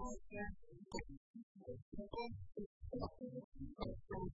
Thank you.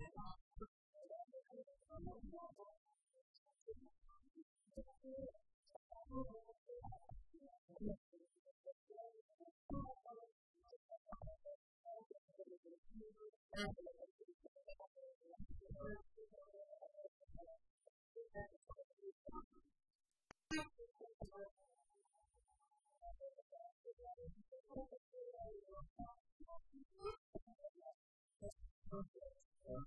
Thank you.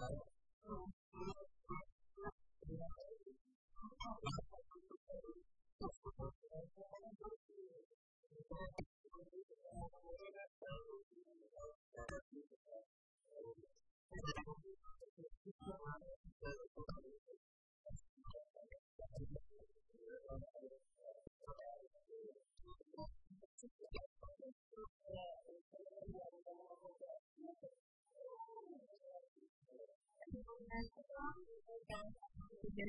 life. nhân